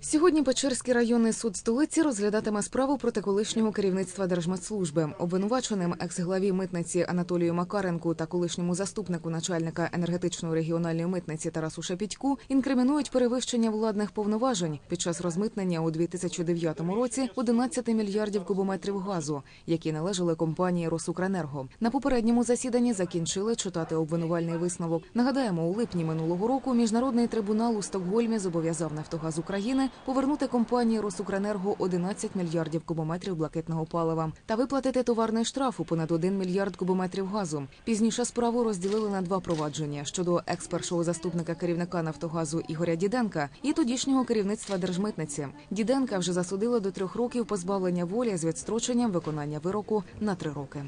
Сьогодні Печерський районний суд столиці розглядатиме справу проти колишнього керівництва Держмитслужби. Обвинуваченим екс-главі митниці Анатолію Макаренку та колишньому заступнику начальника енергетичної регіональної митниці Тарасу Шепітьку інкримінують перевищення владних повноважень під час розмитнення у 2009 році 11 мільярдів кубометрів газу, які належали компанії Росукренерго. На попередньому засіданні закінчили читати обвинувальний висновок. Нагадаємо, у липні минулого року міжнародний трибунал у Стокгольмі зобов'язав Нафтогаз України повернути компанії Росукренерго 11 мільярдів кубометрів блакитного палива та виплатити товарний штраф у понад 1 мільярд кубометрів газу. Пізніше справу розділили на два провадження щодо екс-першого заступника керівника Нафтогазу Ігоря Діденка і тодішнього керівництва держмитниці. Діденка вже засудили до трьох років позбавлення волі з відстроченням виконання вироку на три роки.